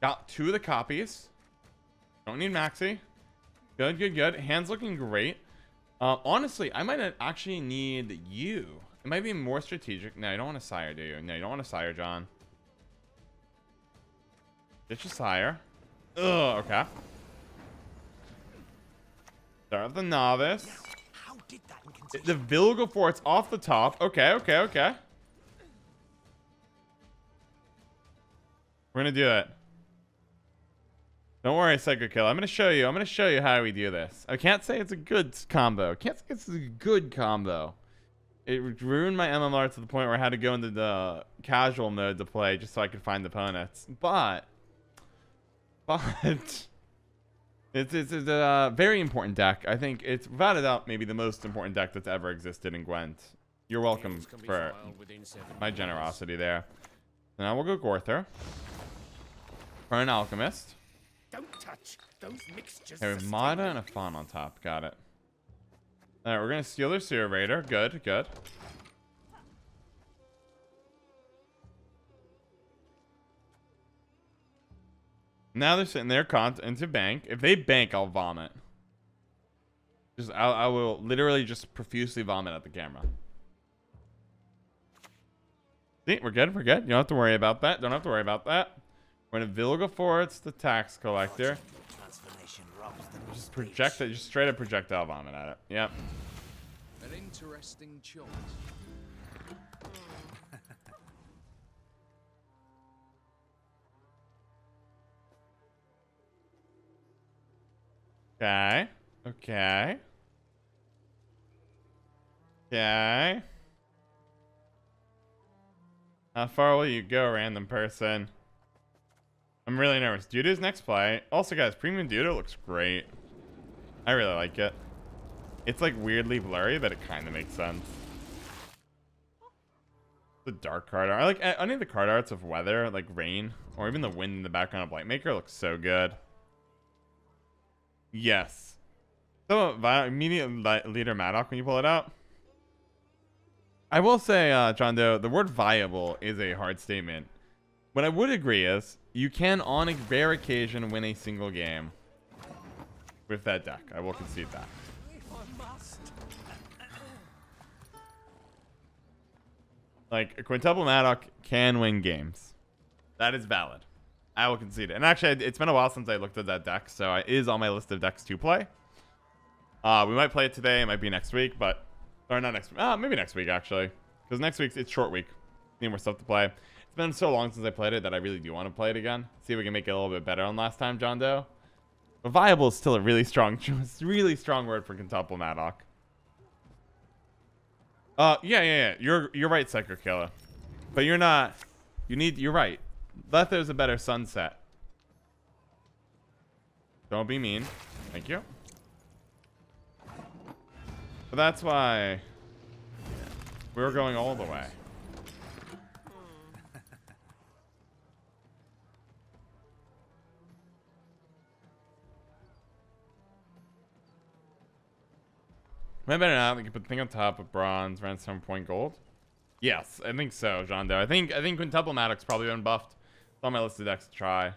Got two of the copies. Don't need Maxi. Good, good, good. Hands looking great. Uh, honestly, I might actually need you. It might be more strategic. No, you don't want a sire, do you? No, you don't want a sire, John. Get your sire. Ugh, okay. Start with the novice. The Vilgefortz off the top. Okay, okay, okay. We're gonna do it. Don't worry, Psycho Kill. I'm gonna show you. I'm gonna show you how we do this. I can't say it's a good combo. I can't say it's a good combo. It ruined my MMR to the point where I had to go into the casual mode to play just so I could find opponents. But, but it's it's, it's a very important deck. I think it's without a doubt maybe the most important deck that's ever existed in Gwent. You're welcome for my generosity there. Now we'll go Gorthur. For an Alchemist. Don't touch those mixtures. Okay, Matta and a Fawn on top. Got it. Alright, we're gonna steal their Sewer Raider. Good, good. Now they're sitting there cont into bank. If they bank, I'll vomit. Just I, I will literally just profusely vomit at the camera. See, we're good, we're good. You don't have to worry about that. Don't have to worry about that. We're gonna Vilgefortz the tax collector. Just project it, just straight up projectile vomit at it. Yep. An interesting choice. Okay. Okay. Okay. How far will you go, random person? I'm really nervous. Duda's next play. Also, guys, Premium Duda looks great. I really like it. It's like weirdly blurry, but it kind of makes sense. The dark card art. I like any of the card arts of weather, like rain, or even the wind in the background of Blightmaker looks so good. Yes. So, immediate leader Madoc when you pull it out. I will say, uh, John Doe, the word viable is a hard statement. What I would agree is you can, on a rare occasion, win a single game with that deck. I will concede that. Like, a quintuple Madoc can win games. That is valid. I will concede it. And actually, it's been a while since I looked at that deck, so it is on my list of decks to play. Uh, we might play it today. It might be next week, but... Or not next week. Uh, maybe next week, actually. Because next week, it's short week. Need more stuff to play. Been so long since I played it that I really do want to play it again. See if we can make it a little bit better than last time, John Doe. But viable is still a really strong, really strong word for quintuple Madoc. Uh, yeah, yeah, yeah. You're you're right, Psycho Killer. But you're not. You need. You're right. Letho's a better sunset. Don't be mean. Thank you. But that's why we're going all the way. I better not? Can put the thing on top of bronze, seven point gold. Yes, I think so, John Doe. I think I think Quintuple Madoc probably been buffed. It's on my list of decks to try.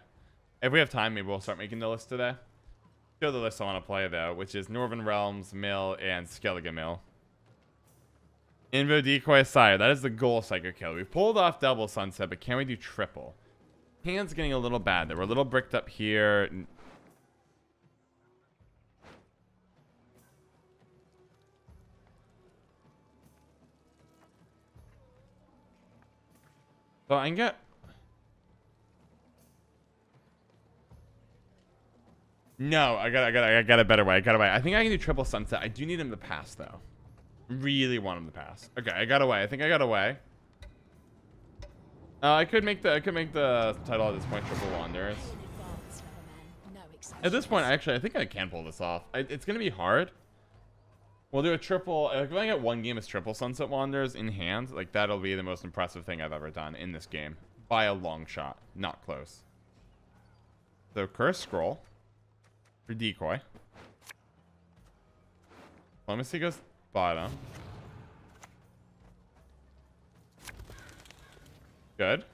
If we have time, maybe we'll start making the list today. Show the list I want to play though, which is Northern Realms, Mill, and Skellige Mill. Invo Decoy Sire. That is the goal Psycho Kill. We pulled off double Sunset, but can we do triple? Hands getting a little bad. there. We're a little bricked up here. So I can get... No, I got, I got, I got a better way. I got a way. I think I can do triple sunset. I do need him to pass though. Really want him to pass. Okay, I got away. I think I got away. Uh, I could make the, I could make the title at this point triple wanderers. At this point, actually, I think I can pull this off. I, it's gonna be hard. We'll do a triple. If I get one game as triple Sunset Wanderers in hand, like that'll be the most impressive thing I've ever done in this game. By a long shot. Not close. So Curse Scroll. For Decoy. Diplomacy goes bottom. Good.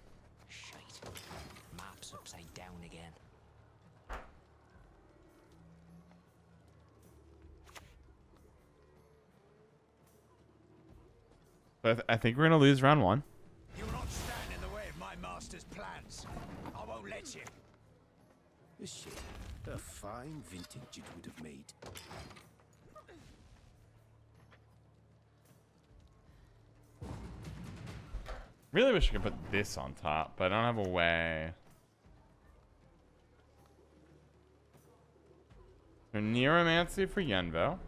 So I, th- I think we're gonna lose round one. You'll not stand in the way of my master's plans. I won't let you. This ship, a fine vintage it would have made. Really wish I could put this on top, but I don't have a way. So Necromancy for Yenvo.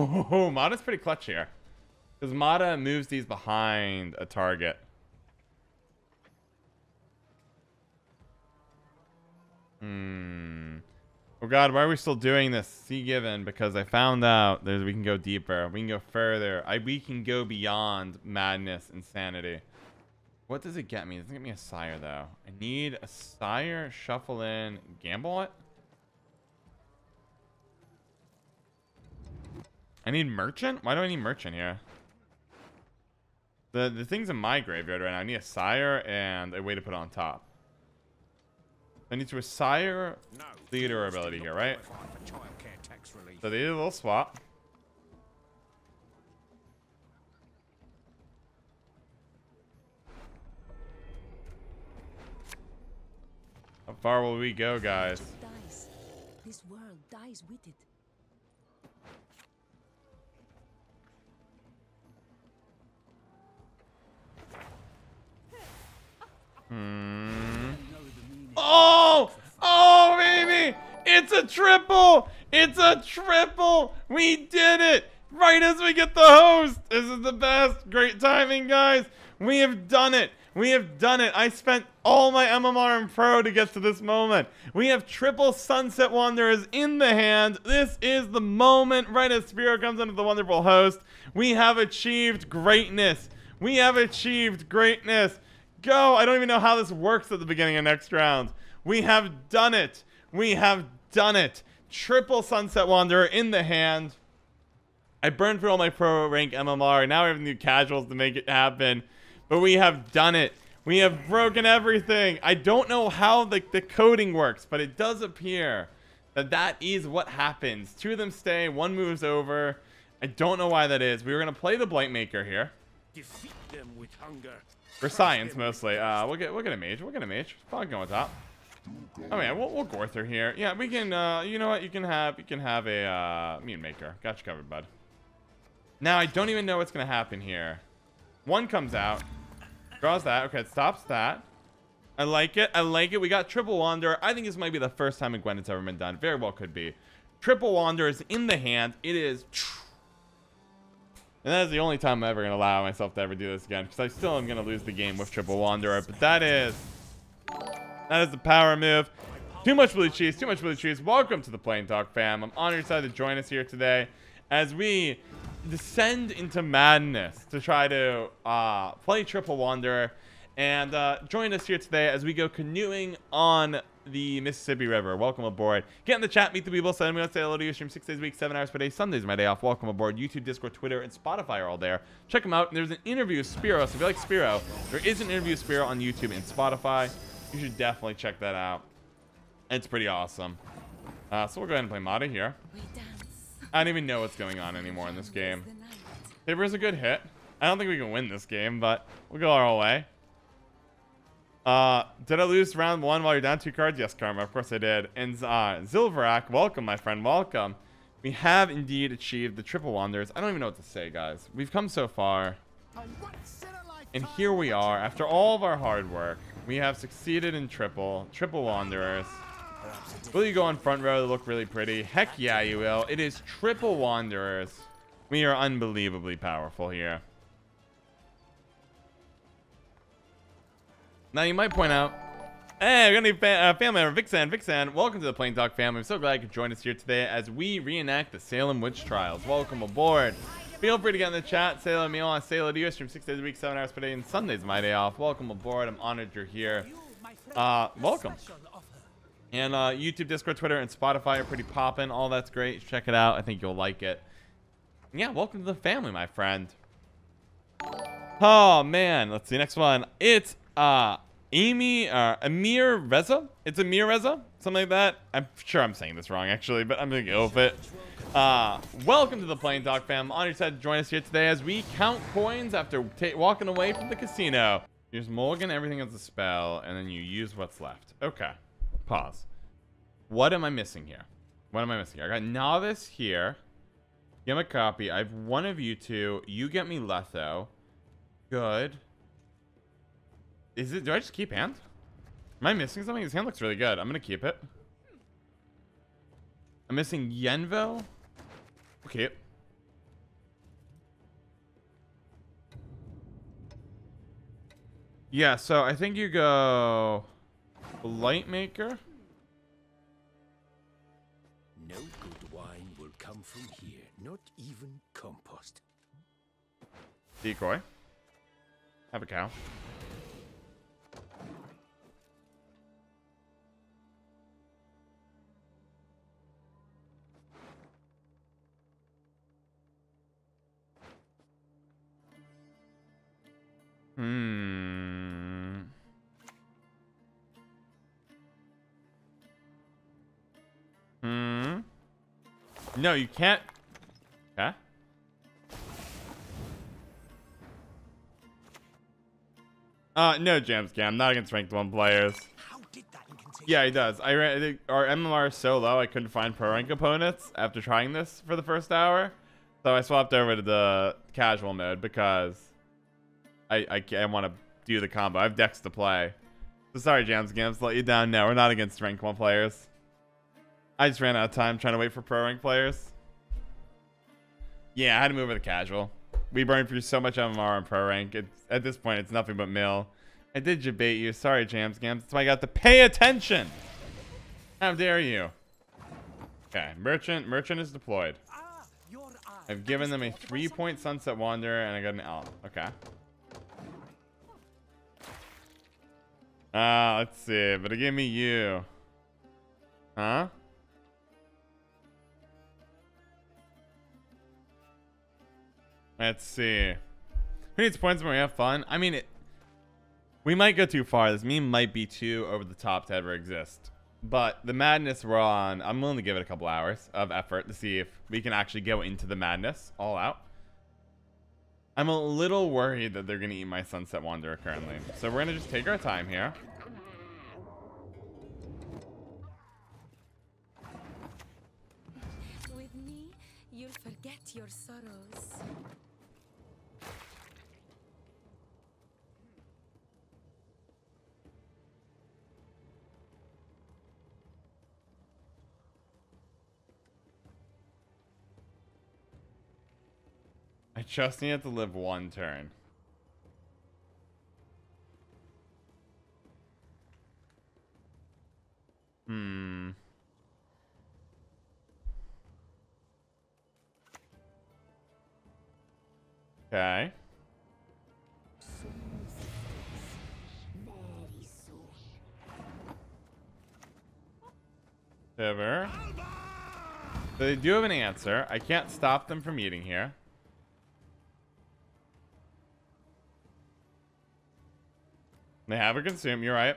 Oh, Matta's pretty clutch here. Because Mata moves these behind a target. Hmm. Oh god, why are we still doing this? See given, because I found out that we can go deeper. We can go further. I we can go beyond madness, insanity. What does it get me? It doesn't get me a sire though. I need a sire, shuffle in, gamble it. I need merchant? Why do I need merchant here? The the things in my graveyard right now. I need a sire and a way to put on top. I need to a sire No. theater ability here, right? Qualify for childcare tax relief. So they did a little swap. How far will we go, guys? dies. This world dies with it. Hmm. Oh! Oh, baby! It's a triple! It's a triple! We did it! Right as we get the host! This is the best! Great timing, guys! We have done it! We have done it! I spent all my MMR and Pro to get to this moment. We have triple Sunset Wanderers in the hand. This is the moment right as Spiro comes into the wonderful host. We have achieved greatness. We have achieved greatness. Go! I don't even know how this works at the beginning of next round. We have done it. We have done it. Triple Sunset Wanderer in the hand. I burned through all my pro rank MMR. Now I have new casuals to make it happen. But we have done it. We have broken everything. I don't know how the, the coding works, but it does appear that that is what happens. Two of them stay, one moves over. I don't know why that is. We were going to play the Blightmaker here. Defeat them with hunger. For science, mostly. Uh, we'll get we'll get a mage. We'll get a mage. Probably going top. Oh man, we'll we'll Gorthur here. Yeah, we can. Uh, you know what? You can have you can have a uh, Mune Maker. Got you covered, bud. Now I don't even know what's gonna happen here. One comes out, draws that. Okay, it stops that. I like it. I like it. We got Triple Wander. I think this might be the first time in Gwent it's ever been done. Very well could be. Triple Wander is in the hand. It is. And that is the only time I'm ever going to allow myself to ever do this again. Because I still am going to lose the game with Triple Wanderer. But that is... That is the power move. Too much blue cheese. Too much blue cheese. Welcome to the Plain Talk fam. I'm honored to join us here today. As we descend into madness to try to uh, play Triple Wanderer. And uh, join us here today as we go canoeing on the Mississippi River. Welcome aboard. Get in the chat, meet the people, send me to say hello to you. Stream six days a week, seven hours per day. Sundays my day off. Welcome aboard. YouTube, Discord, Twitter, and Spotify are all there. Check them out. There's an interview with Spiro. So if you like Spiro, there is an interview with Spiro on YouTube and Spotify. You should definitely check that out. It's pretty awesome. Uh, so we'll go ahead and play Matta here. We dance. I don't even know what's going on anymore in this game. Saber's a good hit. I don't think we can win this game, but we'll go our way. Uh, did I lose round one while you're down two cards? Yes, Karma. Of course I did. And uh, Zilverak, welcome, my friend. Welcome. We have indeed achieved the triple wonders. I don't even know what to say, guys. We've come so far. And here we are. After all of our hard work, we have succeeded in triple. Triple Wanderers. Will you go on front row to look really pretty? Heck yeah, you will. It is triple Wanderers. We are unbelievably powerful here. Now you might point out, hey, we're gonna be fa uh, family member Vixen. Vixen, welcome to the Plain Talk family. I'm so glad you could join us here today as we reenact the Salem witch trials. Welcome aboard. Feel free to get in the chat. To me on hello to you. Stream six days a week, seven hours per day, and Sunday's my day off. Welcome aboard. I'm honored you're here. Uh, welcome. And uh, YouTube, Discord, Twitter, and Spotify are pretty popping. All that's great. Check it out. I think you'll like it. Yeah, welcome to the family, my friend. Oh man, let's see next one. It's uh Amy uh Amir Reza. It's Amir Reza, something like that. I'm sure I'm saying this wrong actually, but I'm gonna go with it. Uh, welcome to the Plain Talk fam. Honored to join us here today as we count coins after walking away from the casino. Use mulligan everything as a spell, and then you use what's left. Okay. Pause. What am I missing here? What am I missing here? I got Novice here. Get a copy. I have one of you two. You get me Letho. Good. Is it? Do I just keep hand? Am I missing something? His hand looks really good. I'm gonna keep it. I'm missing Yenvo. Okay. Yeah, so I think you go light maker. No good wine will come from here, not even compost. Decoy. Have a cow. Hmm. Hmm. No, you can't. Okay. Uh, no, Jams Cam. Not against ranked one players. How did that? Yeah, he does. I ran our MMR is so low I couldn't find pro rank opponents after trying this for the first hour, so I swapped over to the casual mode because I I, I want to do the combo. I have decks to play. So sorry, Jams Gams, let you down. No, we're not against rank one players. I just ran out of time trying to wait for pro rank players. Yeah, I had to move over to casual. We burned through so much MMR on pro rank. It's, at this point, it's nothing but mill. I did debate you. Sorry, Jams Gams. That's why I got to pay attention. How dare you? Okay, merchant. Merchant is deployed. Ah. I've given them a three-point Sunset Wanderer, and I got an L. Okay. Ah, let's see. But give me you. Huh? Let's see. Who needs points when we have fun? I mean, it, we might go too far. This meme might be too over the top to ever exist. But the madness we're on, I'm willing to give it a couple hours of effort to see if we can actually go into the madness all out. I'm a little worried that they're going to eat my Sunset Wanderer currently. So we're going to just take our time here. With me, you'll forget your sorrows. Just need to live one turn. Hmm. Okay. Ever. They do have an answer. I can't stop them from eating here. They have a consume, you're right.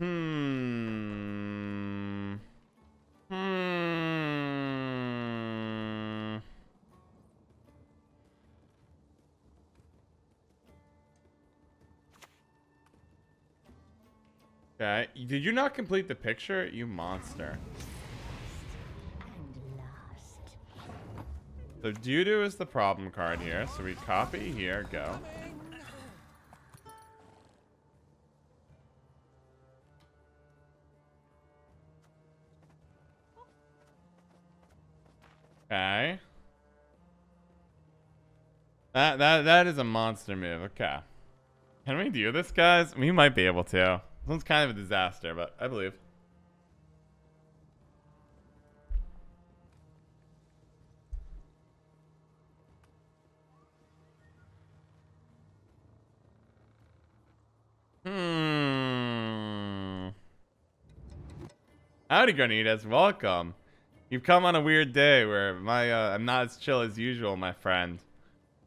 Hmm. Hmm. Okay. Did you not complete the picture? You monster. So doo-doo is the problem card here. So we copy here, go. Okay. That that that is a monster move. Okay. Can we do this, guys? We might be able to. This one's kind of a disaster, but I believe. Hmm. Howdy, Granitas. Welcome. You've come on a weird day where my uh, I'm not as chill as usual, my friend.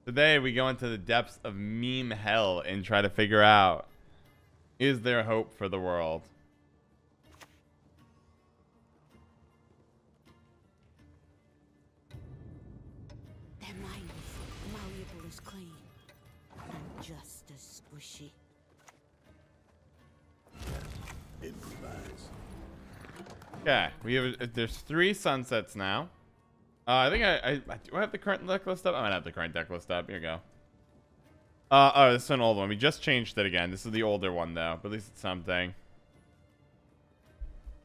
Today we go into the depths of meme hell and try to figure out is there hope for the world? Okay, we have uh, there's three sunsets now. Uh, I think I, I, I do I have the current deck list up. I might have the current deck list up. Here we go. Uh, oh, this is an old one. We just changed it again. This is the older one though, but at least it's something.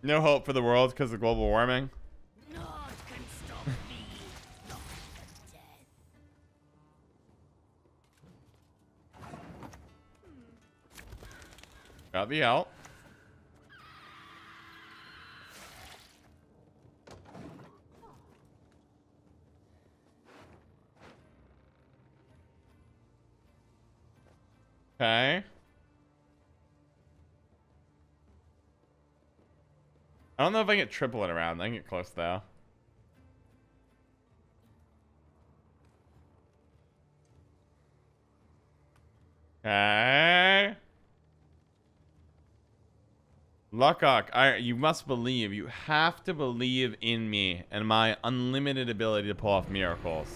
No hope for the world because of global warming. None can stop me. Got the out. Okay. I don't know if I get triple it around. I can get close though. Okay. Luckock, I you must believe. You have to believe in me and my unlimited ability to pull off miracles.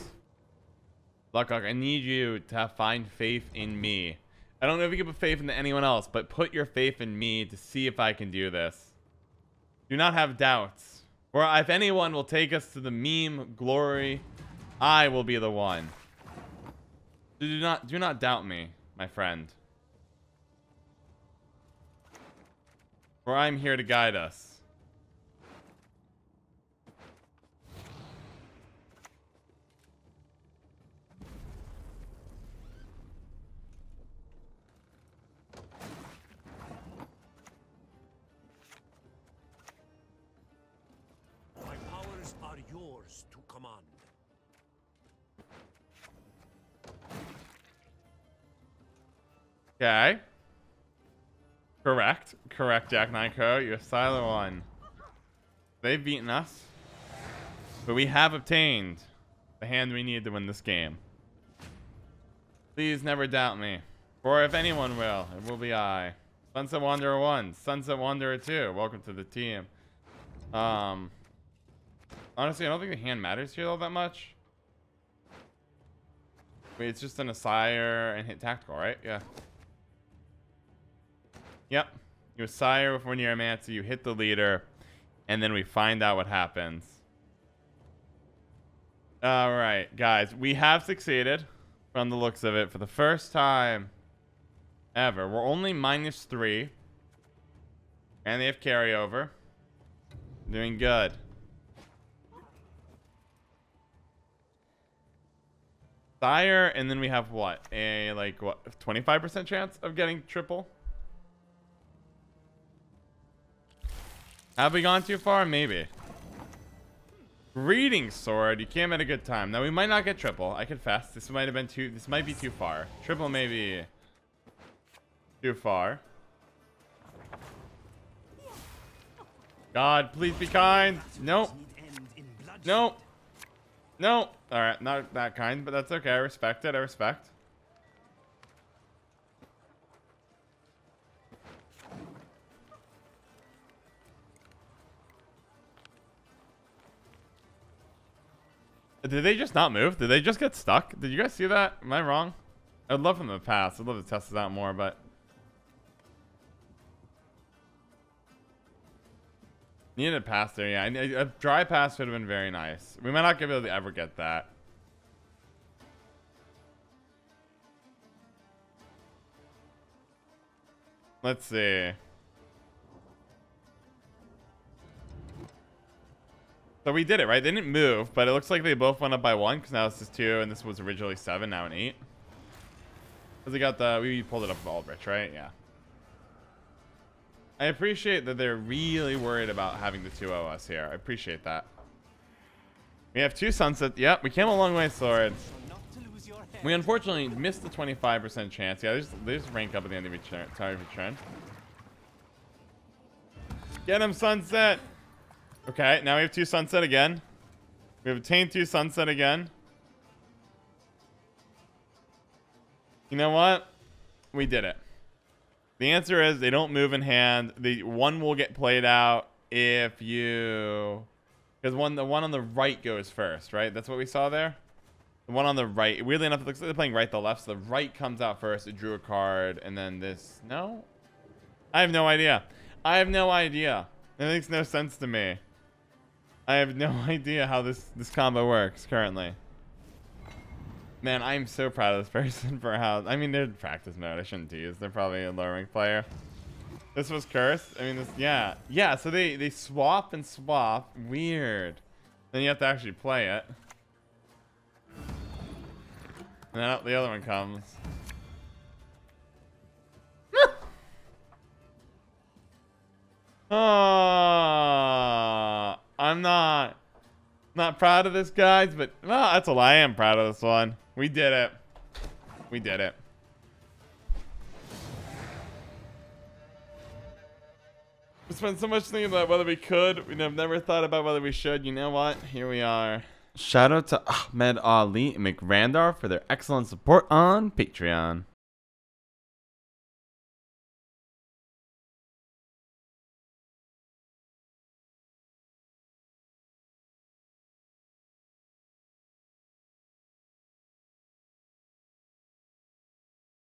Luckock, I need you to find faith in me. I don't know if you can put faith into anyone else, but put your faith in me to see if I can do this. Do not have doubts. Or if anyone will take us to the meme glory, I will be the one. Do not do not doubt me, my friend. For I'm here to guide us. Okay. Correct. Correct, Jack Nyko. You're silent one. They've beaten us. But we have obtained the hand we need to win this game. Please never doubt me. For if anyone will, it will be I. Sunset Wanderer 1. Sunset Wanderer 2. Welcome to the team. Um, honestly, I don't think the hand matters here all that much. Wait, it's just an Assire and hit tactical, right? Yeah. Yep. You Assire with one Necromancy, you hit the leader, and then we find out what happens. Alright, guys. We have succeeded, from the looks of it, for the first time ever. We're only minus three. And they have carryover. Doing good. Sire, and then we have what? A, like, what? 25% chance of getting triple? Have we gone too far? Maybe. Reading sword. You came at a good time. Now we might not get triple. I confess. This might have been too. This might be too far. Triple maybe. too far. God, please be kind. Nope. Nope. Nope. All right, not that kind, but that's okay. I respect it. I respect. Did they just not move? Did they just get stuck? Did you guys see that? Am I wrong? I'd love them to pass. I'd love to test this out more, but... Needed a pass there, yeah. A dry pass would have been very nice. We might not be able to ever get that. Let's see. So we did it, right? They didn't move, but it looks like they both went up by one because now this is two, and this was originally seven, now an eight. Because we got the, we pulled it up with Aldrich, right? Yeah. I appreciate that they're really worried about having the 2 of us here. I appreciate that. We have two sunset. Yep, we came a long way, swords. We unfortunately missed the 25% chance. Yeah, just rank up at the end of each turn. Sorry for turn. Get him, sunset! Okay, now we have two sunset again. We have obtained two sunset again. You know what? We did it. The answer is they don't move in hand. The one will get played out if you because one the one on the right goes first, right? That's what we saw there. The one on the right, weirdly enough, it looks like they're playing right the left. So the right comes out first. It drew a card, and then this. No, I have no idea. I have no idea. It makes no sense to me. I have no idea how this this combo works currently. Man, I'm so proud of this person for how... I mean, they're practice mode. I shouldn't use. They're probably a low rank player. This was cursed. I mean, this... Yeah. Yeah, so they, they swap and swap. Weird. Then you have to actually play it. And then the other one comes. oh, I'm not not proud of this, guys, but well, that's a lie. I am proud of this one. We did it. We did it. We spent so much thinking about whether we could. We have never thought about whether we should. You know what? Here we are. Shout out to Ahmed Ali and McRandar for their excellent support on Patreon.